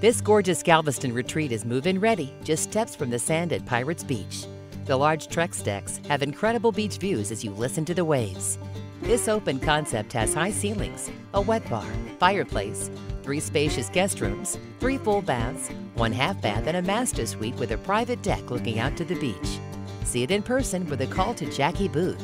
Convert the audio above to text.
This gorgeous Galveston retreat is move-in ready, just steps from the sand at Pirates Beach. The large Trex decks have incredible beach views as you listen to the waves. This open concept has high ceilings, a wet bar, fireplace, three spacious guest rooms, three full baths, one half bath, and a master suite with a private deck looking out to the beach. See it in person with a call to Jacki Booth.